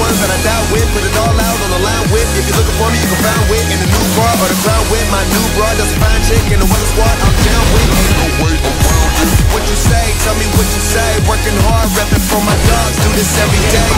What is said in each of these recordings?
ones that I die with. Put it all out on the line with. If you're looking for me, you can find wit in the new car or the crown with. My new bra does a fine chick in the weather squad. I'm down with. No way around it. What you say? Tell me what you say. Working hard, repping for my dogs. Do this every day.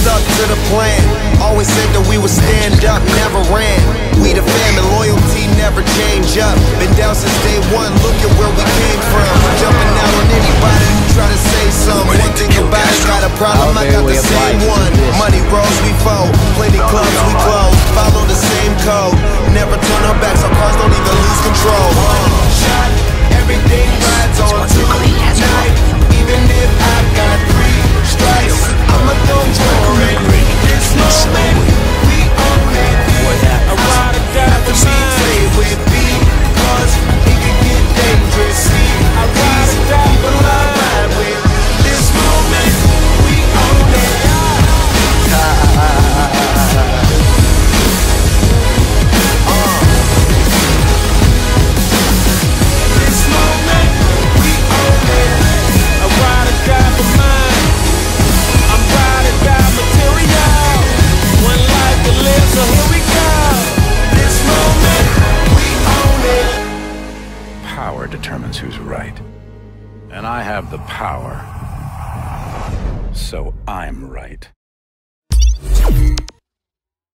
Stuck to the plan. Always said that we would stand up, never ran. We the family, loyalty never change up. Been down since day one. Look at where we came from. Jumping out on anybody who try to say something. One thing about it, got a problem, I got the same one. Money rolls, we fold. Plenty clubs, we close. Follow the same code. Never turn our backs, our cars don't even lose control. Determines who's right. And I have the power. So I'm right.